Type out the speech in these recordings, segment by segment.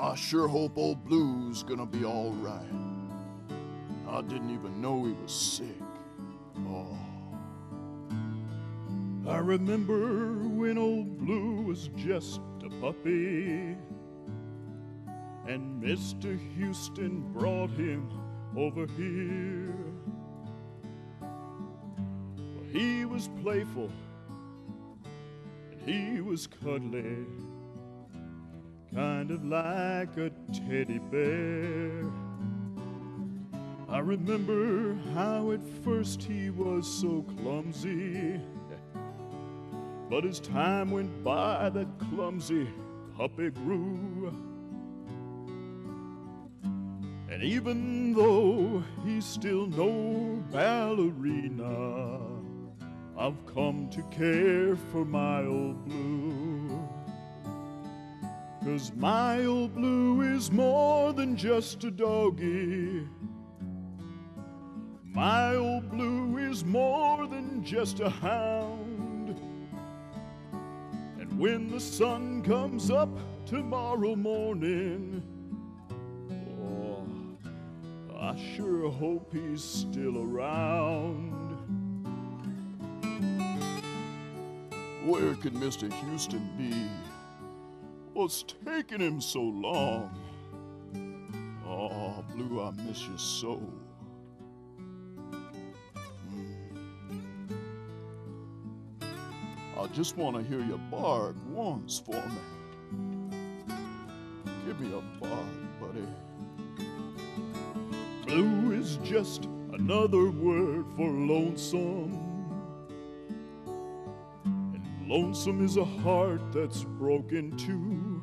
I sure hope old Blue's gonna be all right. I didn't even know he was sick. Oh. I remember when old Blue was just a puppy, and Mr. Houston brought him over here. Well, he was playful and he was cuddly, kind of like a teddy bear. I remember how at first he was so clumsy. But as time went by, that clumsy puppy grew. And even though he's still no ballerina, I've come to care for my old blue. Cause my old blue is more than just a doggy. My old blue is more than just a hound. And when the sun comes up tomorrow morning, oh, I sure hope he's still around. Where could Mr. Houston be? What's taking him so long? Oh, Blue, I miss you so. Hmm. I just want to hear you bark once for me. Give me a bark, buddy. Blue is just another word for lonesome. Lonesome is a heart that's broken too.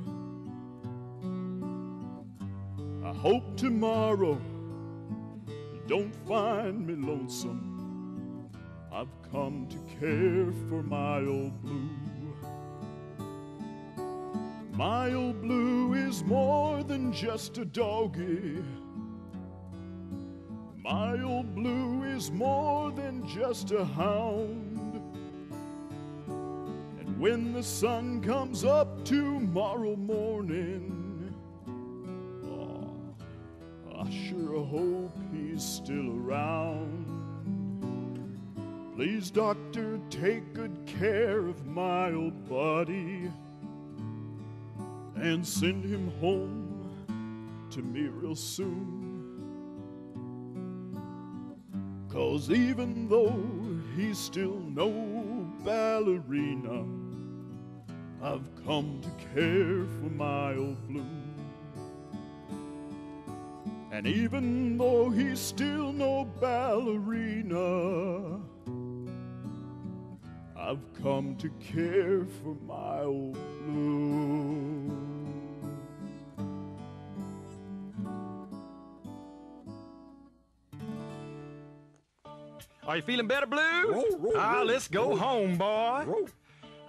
I hope tomorrow you don't find me lonesome. I've come to care for my old blue. My old blue is more than just a doggy. My old blue is more than just a hound. When the sun comes up tomorrow morning, oh, I sure hope he's still around. Please, doctor, take good care of my old buddy and send him home to me real soon. Cause even though he's still no ballerina, I've come to care for my old blue. And even though he's still no ballerina, I've come to care for my old blue. Are you feeling better, Blue? ah, let's go home, boy.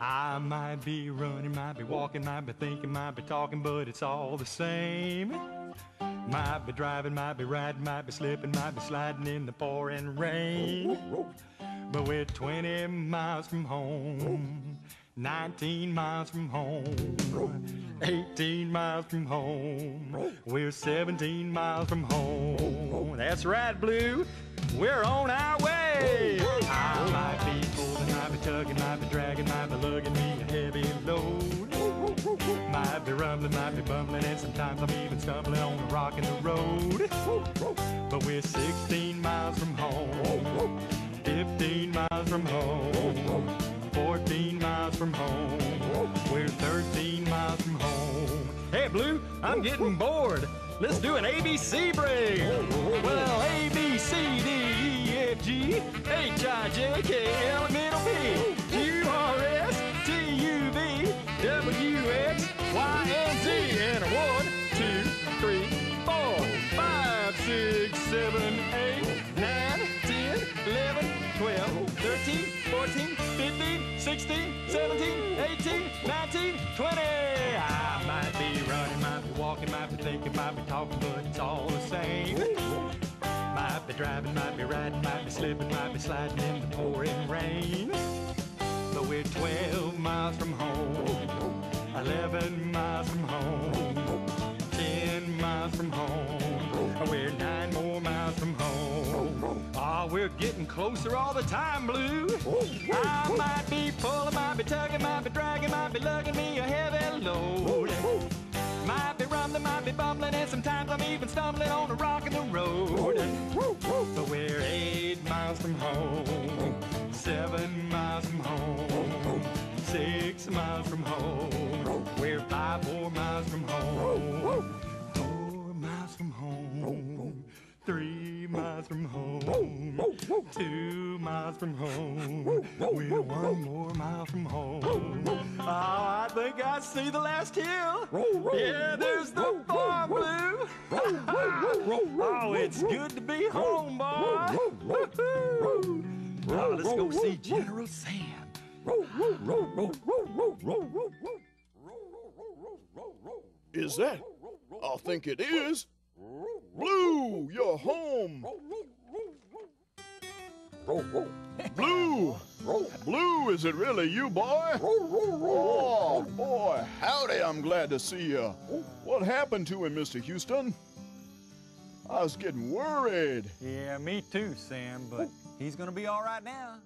I might be running, might be walking, might be thinking, might be talking, but it's all the same. Might be driving, might be riding, might be slipping, might be sliding in the pouring rain. But we're 20 miles from home, 19 miles from home, 18 miles from home. We're 17 miles from home. That's right, Blue. We're on our rumbling, might be bumbling, and sometimes I'm even stumbling on the rock in the road. But we're 16 miles from home, 15 miles from home, 14 miles from home. We're 13 miles from home. Hey, Blue, I'm getting bored. Let's do an ABC break. Well, A, B, C, D, E, F, G, H, I, J, K, L, M, N, O, P, 16, 17, 18, 19, 20. I might be running, might be walking, might be thinking, might be talking, but it's all the same. Might be driving, might be riding, might be slipping, might be sliding in the pouring rain. But we're 12. Closer all the time, Blue. I might be pulling, might be tugging, might be dragging, might be lugging me a heavy load. Might be rumbling, might be bumbling, and sometimes I'm even stumbling on a rock in the road. But we're eight miles from home, seven miles from home, six miles from home. Three miles from home, two miles from home. We're one more mile from home. Oh, I think I see the last hill. Yeah, there's the farm, Blue. oh, it's good to be home, boy. Oh, let's go see General Sam. Is that? I think it is. Blue, you're home. Blue! Blue, is it really you, boy? Oh, boy, howdy, I'm glad to see you. What happened to him, Mr. Houston? I was getting worried. Yeah, me too, Sam, but he's gonna be all right now.